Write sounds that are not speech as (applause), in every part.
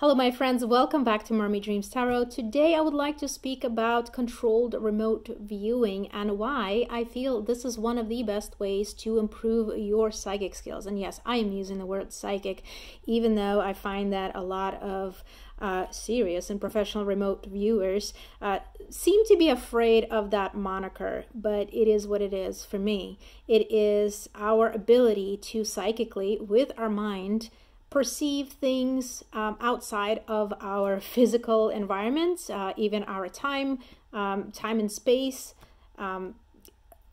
Hello, my friends. Welcome back to Mermaid Dreams Tarot. Today, I would like to speak about controlled remote viewing and why I feel this is one of the best ways to improve your psychic skills. And yes, I am using the word psychic, even though I find that a lot of uh, serious and professional remote viewers uh, seem to be afraid of that moniker, but it is what it is for me. It is our ability to psychically, with our mind, perceive things um, outside of our physical environments, uh, even our time, um, time and space. Um,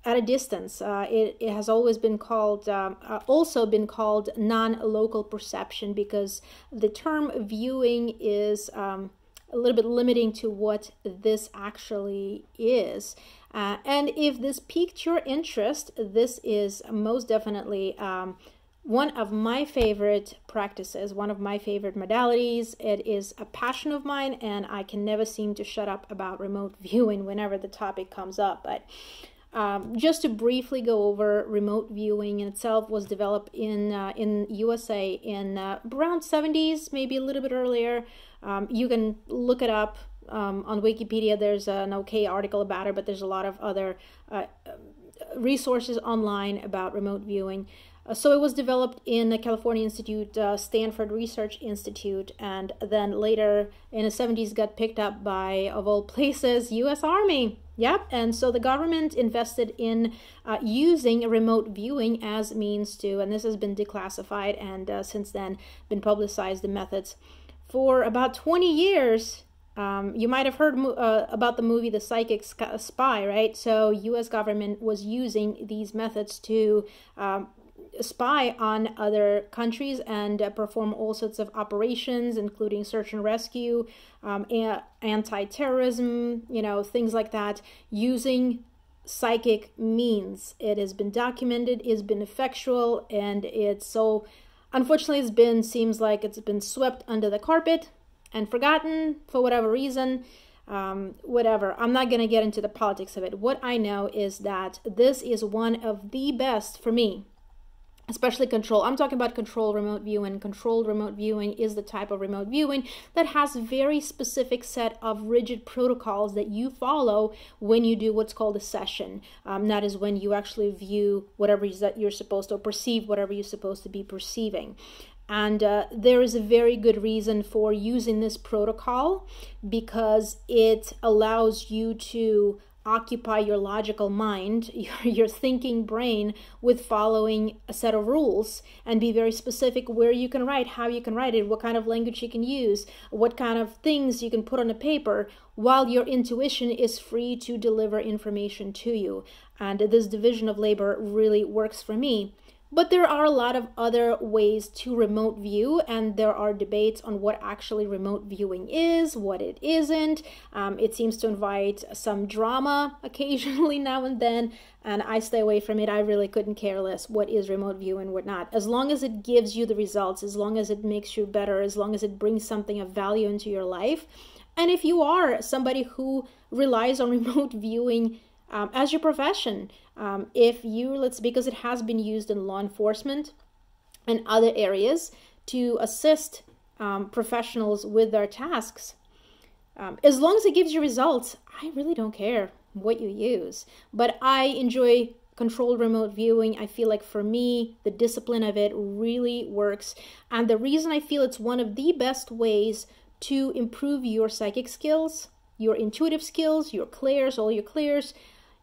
at a distance, uh, it, it, has always been called, um, uh, also been called non-local perception because the term viewing is um, a little bit limiting to what this actually is. Uh, and if this piqued your interest, this is most definitely um, one of my favorite practices, one of my favorite modalities. It is a passion of mine, and I can never seem to shut up about remote (laughs) viewing whenever the topic comes up. But um, just to briefly go over, remote viewing in itself was developed in uh, in USA in uh, around 70s, maybe a little bit earlier. Um, you can look it up um, on Wikipedia. There's an okay article about it, but there's a lot of other uh, resources online about remote viewing. Uh, so it was developed in the California Institute, uh, Stanford Research Institute, and then later in the 70s got picked up by, of all places, U.S. Army. Yep, and so the government invested in uh, using remote viewing as means to, and this has been declassified and uh, since then been publicized the methods for about 20 years. Um, you might have heard uh, about the movie The Psychic Spy, right? So, U.S. government was using these methods to um, spy on other countries and uh, perform all sorts of operations, including search and rescue, um, anti terrorism, you know, things like that, using psychic means. It has been documented, it's been effectual, and it's so unfortunately it's been seems like it's been swept under the carpet and forgotten for whatever reason. Um, whatever. I'm not going to get into the politics of it. What i know is that this is one of the best for me especially control i'm talking about control remote viewing. Controlled remote viewing is the type of remote viewing that has very specific set of rigid protocols that you follow when you do what's called a session. Um, that is when you actually view whatever is that you're supposed to perceive whatever you're supposed to be perceiving. And uh, there is a very good reason for using this protocol because it allows you to occupy your logical mind, (laughs) your, thinking brain with following a set of rules and be very specific where you can write, how you can write it, what kind of language you can use, what kind of things you can put on a paper, while your intuition is free to deliver information to you. And this division of labor really works for me. But there are a lot of other ways to remote view, and there are debates on what actually remote viewing is, what it isn't. Um, it seems to invite some drama (laughs) occasionally now and then, and I stay away from it. I really couldn't care less what is remote viewing, what not. As long as it gives you the results, as long as it makes you better, as long as it brings something of value into your life. And if you are somebody who relies on (laughs) remote viewing um, as your profession. Um, if you, let's because it has been used in law enforcement and other areas to assist um, professionals with their tasks. Um, as long as it gives you results, I really don't care what you use. But I enjoy controlled remote viewing. I feel like for me, the discipline of it really works. And the reason I feel it's one of the best ways to improve your psychic skills, your intuitive skills, your clairs, all your clairs,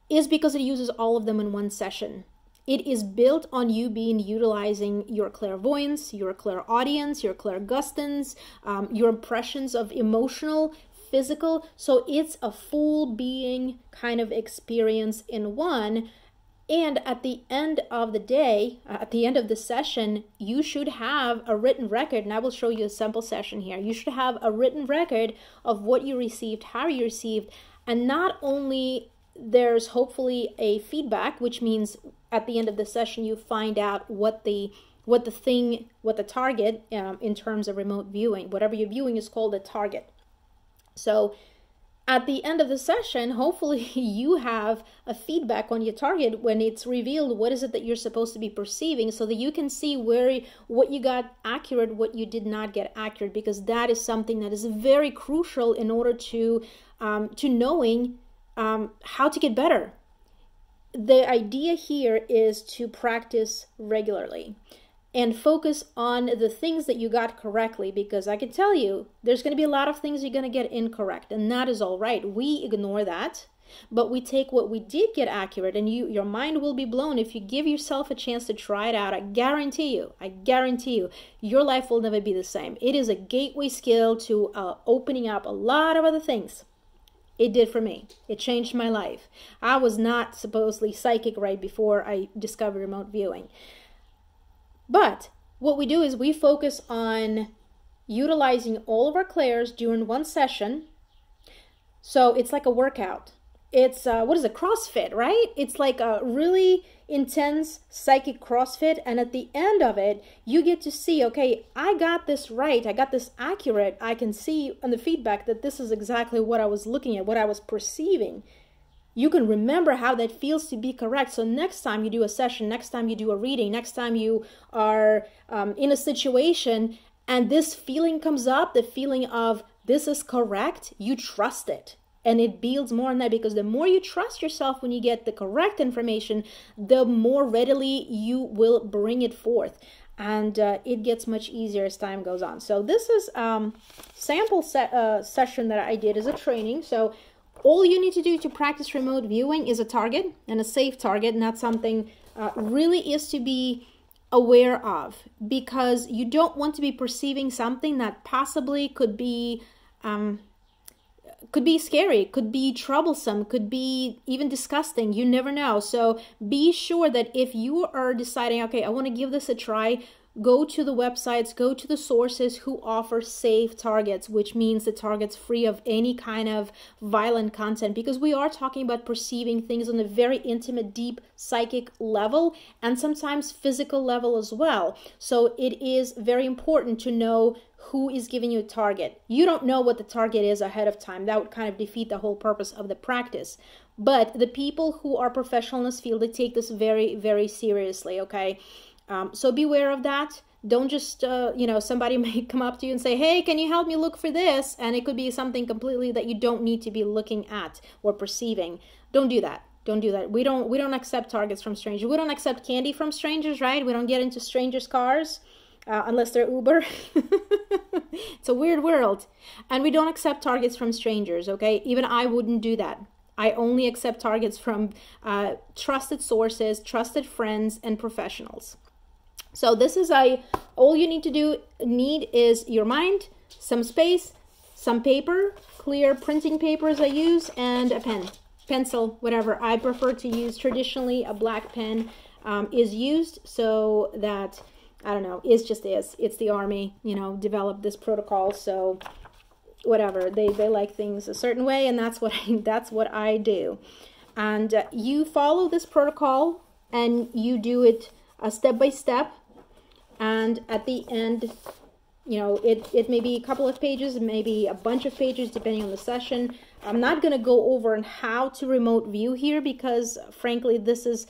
is because it uses all of them in one session. It is built on you being utilizing your clairvoyance, your clairaudience, your clairgustance, um, your impressions of emotional, physical. So it's a full being kind of experience in one. And at the end of the day, uh, at the end of the session, you should have a written record. And I will show you a sample session here. You should have a written record of what you received, how you received, and not only there's hopefully a feedback, which means at the end of the session you find out what the what the thing, what the target um, in terms of remote viewing, whatever you're viewing is called a target. So at the end of the session, hopefully (laughs) you have a feedback on your target when it's revealed what is it that you're supposed to be perceiving so that you can see where what you got accurate, what you did not get accurate, because that is something that is very crucial in order to um, to knowing um, how to get better. The idea here is to practice regularly and focus on the things that you got correctly because I can tell you there's going to be a lot of things you're going to get incorrect and that is all right. We ignore that, but we take what we did get accurate and you your mind will be blown if you give yourself a chance to try it out. I guarantee you, I guarantee you, your life will never be the same. It is a gateway skill to uh, opening up a lot of other things. It did for me. It changed my life. I was not supposedly psychic right before I discovered remote viewing. But what we do is we focus on utilizing all of our clairs during one session. So it's like a workout. It's uh, what is it, CrossFit, right? It's like a really intense psychic CrossFit, and at the end of it, you get to see, okay, I got this right, I got this accurate. I can see on the feedback that this is exactly what I was looking at, what I was perceiving you can remember how that feels to be correct. So next time you do a session, next time you do a reading, next time you are um, in a situation and this feeling comes up, the feeling of this is correct, you trust it. And it builds more on that because the more you trust yourself when you get the correct information, the more readily you will bring it forth. And uh, it gets much easier as time goes on. So this is um, sample se- uh, session that I did as a training. So all you need to do to practice remote viewing is a target and a safe target, not something uh, really is to be aware of because you don't want to be perceiving something that possibly could be um, could be scary, could be troublesome, could be even disgusting. You never know. So be sure that if you are deciding, okay, I want to give this a try, go to the websites, go to the sources who offer safe targets, which means the targets free of any kind of violent content, because we are talking about perceiving things on a very intimate, deep psychic level and sometimes physical level as well. So it is very important to know who is giving you a target. You don't know what the target is ahead of time. That would kind of defeat the whole purpose of the practice. But the people who are professional in this field, they take this very, very seriously, okay? Um, so beware of that. Don't just, uh, you know, somebody (laughs) may come up to you and say, hey, can you help me look for this? And it could be something completely that you don't need to be looking at or perceiving. Don't do that. Don't do that. We don't we don't accept targets from strangers. We don't accept candy from strangers, right? We don't get into strangers' cars. Uh, unless they're Uber. (laughs) it's a weird world. And we don't accept targets from strangers, okay? Even I wouldn't do that. I only accept targets from uh, trusted sources, trusted friends, and professionals. So this is a all you need to do need is your mind, some space, some paper, clear printing papers I use, and a pen, pencil, whatever. I prefer to use traditionally a black pen um, is used so that I don't know, it's just is. It's the army, you know, developed this protocol, so whatever. They they like things a certain way and that's what (laughs) I, that's what I do. And uh, you follow this protocol and you do it a uh, step by step and at the end you know it it may be a couple of pages maybe a bunch of pages depending on the session i'm not going to go over on how to remote view here because frankly this is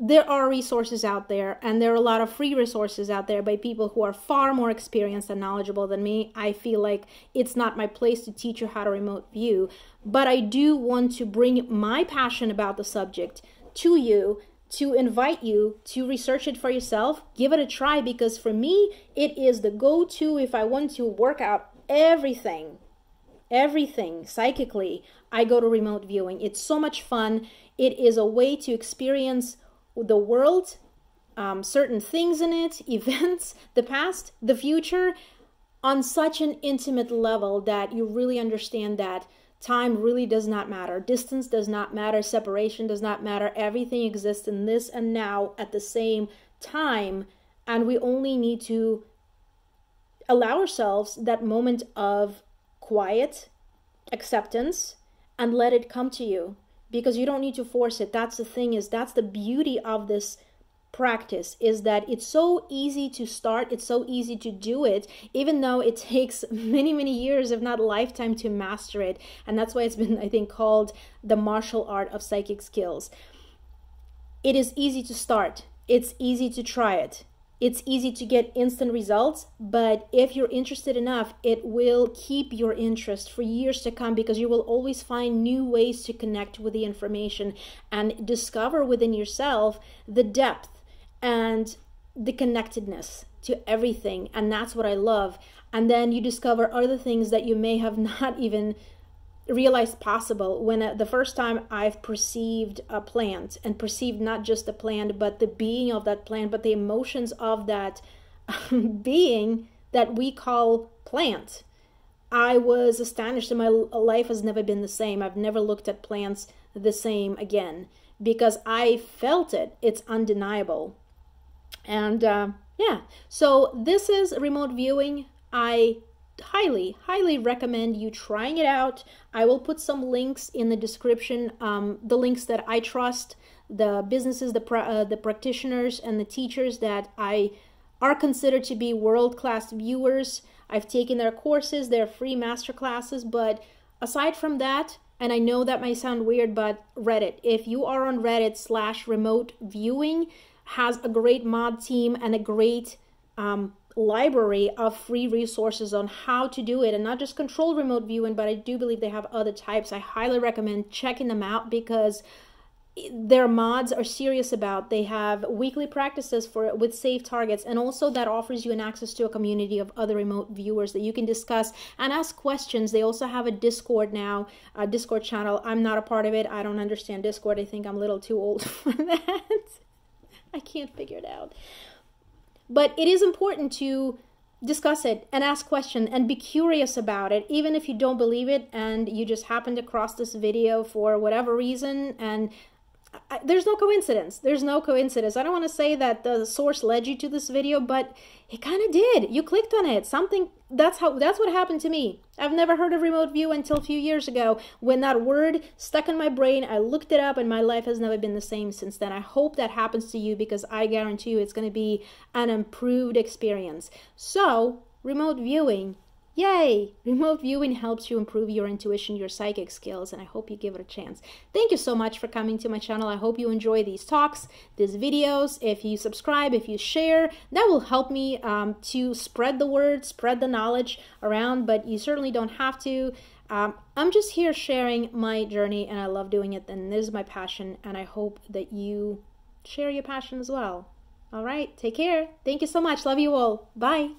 there are resources out there and there are a lot of free resources out there by people who are far more experienced and knowledgeable than me i feel like it's not my place to teach you how to remote view but i do want to bring my passion about the subject to you to invite you to research it for yourself. Give it a try because for me, it is the go to if I want to work out everything, everything psychically. I go to remote viewing. It's so much fun. It is a way to experience the world, um, certain things in it, (laughs) events, the past, the future, on such an intimate level that you really understand that Time really does not matter. Distance does not matter. Separation does not matter. Everything exists in this and now at the same time. And we only need to allow ourselves that moment of quiet acceptance and let it come to you because you don't need to force it. That's the thing is that's the beauty of this practice is that it's so easy to start, it's so easy to do it, even though it (laughs) takes many, many years, if not lifetime, to master it. And that's why it's been, I think, called the martial art of psychic skills. It is easy to start, it's easy to try it. It's easy to get instant results, but if you're interested enough, it will keep your interest for years to come because you will always find new ways to connect with the information and discover within yourself the depth and the connectedness to everything. And that's what I love. And then you discover other things that you may have (laughs) not even realized possible when uh, the first time I've perceived a plant and perceived not just the plant, but the being of that plant, but the emotions of that (laughs) being that we call plant. I was astonished, and my life has never been the same. I've never looked at plants the same again because I felt it. It's undeniable. And uh, yeah, so this is remote viewing. I highly, highly recommend you trying it out. I will put some links in the description, um, the links that I trust, the businesses, the, pra- uh, the practitioners, and the teachers that I are considered to be world class viewers. I've taken their courses, their free master classes, but aside from that, and I know that may sound weird, but Reddit, if you are on Reddit slash remote viewing, has a great mod team and a great um, library of free resources on how to do it and not just control remote viewing, but I do believe they have other types. I highly recommend checking them out because their mods are serious about they have weekly practices for with safe targets and also that offers you an access to a community of other remote viewers that you can discuss and ask questions. They also have a discord now a discord channel. I'm not a part of it. I don't understand discord. I think i'm a little too old (laughs) for that. I can't figure it out but it is important to discuss it and ask questions and be curious about it, even if you don't believe it and you just happened across this video for whatever reason and I, there's no coincidence. There's no coincidence. I don't want to say that the source led you to this video, but it kind of did. You clicked on it. Something that's how that's what happened to me. I've never heard of remote view until a few years ago when that word stuck in my brain. I looked it up and my life has never been the same since then. I hope that happens to you because I guarantee you it's going to be an improved experience. So, remote viewing Yay! Remote viewing helps you improve your intuition, your psychic skills, and I hope you give it a chance. Thank you so much for coming to my channel. I hope you enjoy these talks, these videos. If you subscribe, if you share, that will help me um, to spread the word, spread the knowledge around, but you certainly don't have to. Um, I'm just here sharing my journey, and I love doing it, and this is my passion, and I hope that you share your passion as well. All right, take care. Thank you so much. Love you all. Bye.